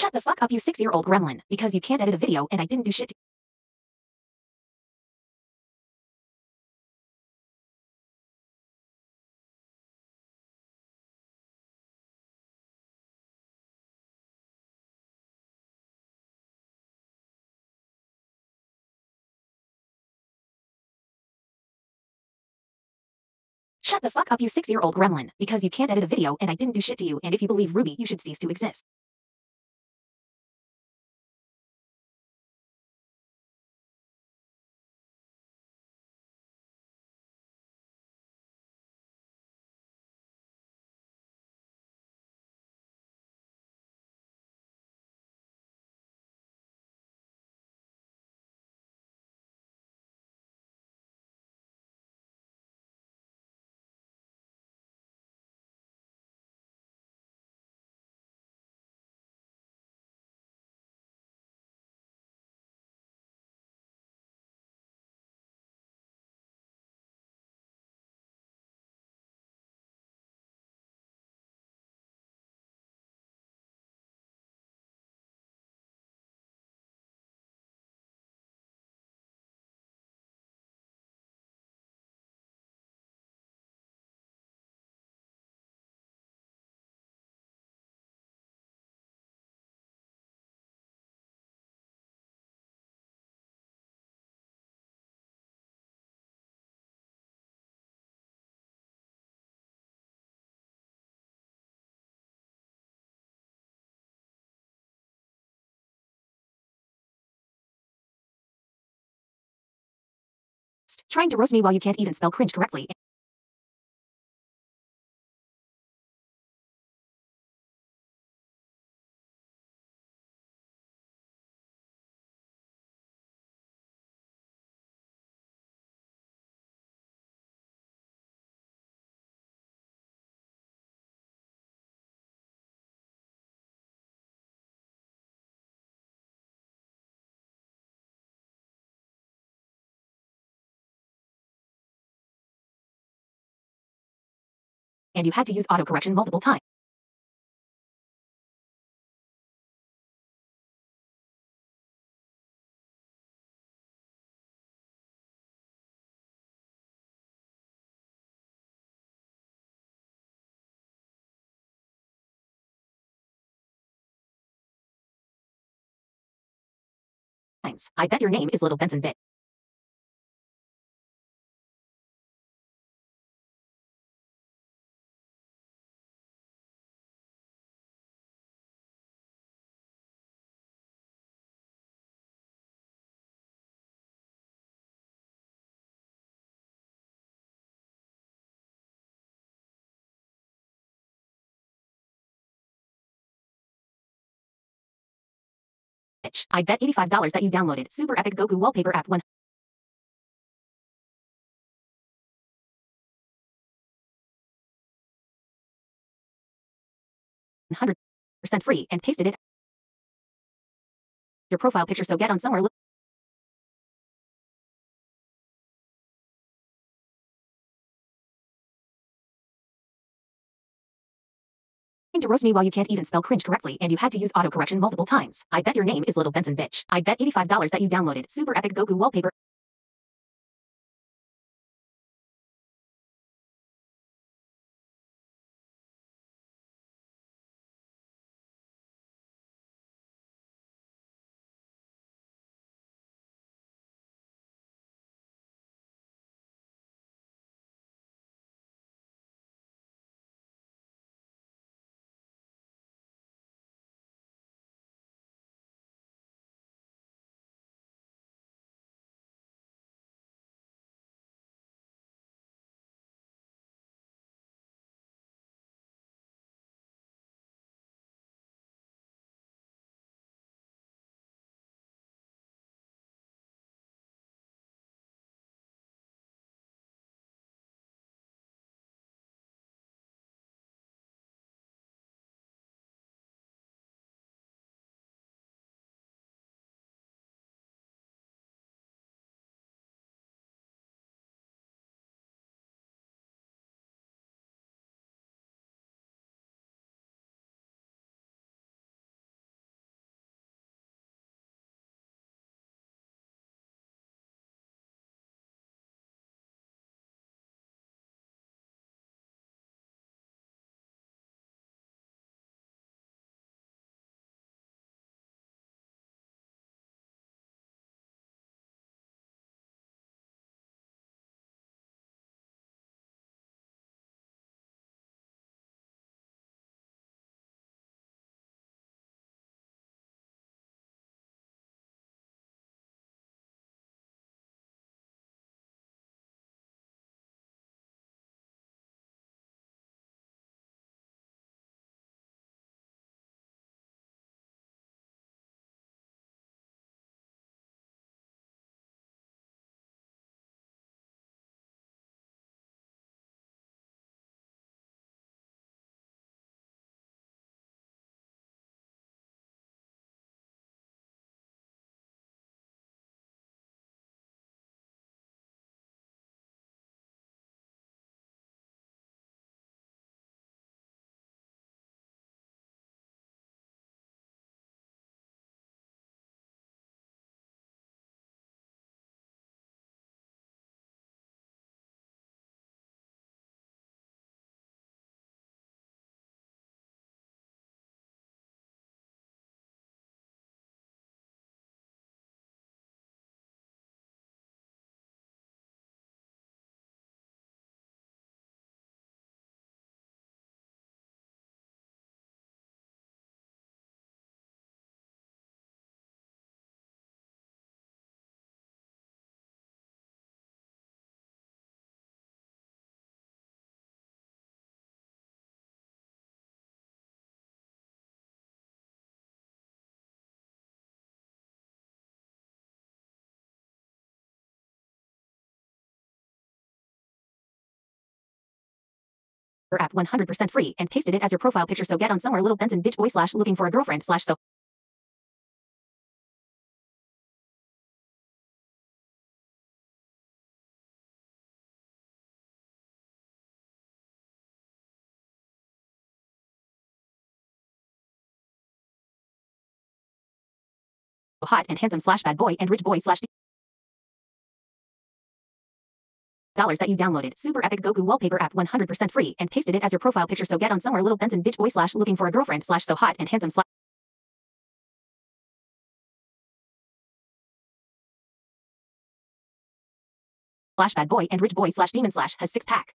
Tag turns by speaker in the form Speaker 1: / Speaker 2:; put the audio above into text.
Speaker 1: Shut the fuck up, you six-year-old gremlin, because you can't edit a video and I didn't do shit to you. Shut the fuck up, you six-year-old gremlin, because you can't edit a video and I didn't do shit to you and if you believe Ruby, you should cease to exist. Trying to roast me while you can't even spell cringe correctly. And you had to use autocorrection multiple times. I bet your name is Little Benson Bit. I bet $85 that you downloaded Super Epic Goku Wallpaper app 1. Hundred percent free and pasted it your profile picture so get on somewhere to roast me while you can't even spell cringe correctly and you had to use autocorrection multiple times. I bet your name is Little Benson bitch. I bet $85 that you downloaded Super Epic Goku Wallpaper app 100% free and pasted it as your profile picture. So get on somewhere little Benson bitch boy slash looking for a girlfriend slash so. Hot and handsome slash bad boy and rich boy slash dollars that you downloaded. Super epic Goku wallpaper app 100% free and pasted it as your profile picture. So get on somewhere little Benson bitch boy slash looking for a girlfriend slash so hot and handsome slash slash bad boy and rich boy slash demon slash has six pack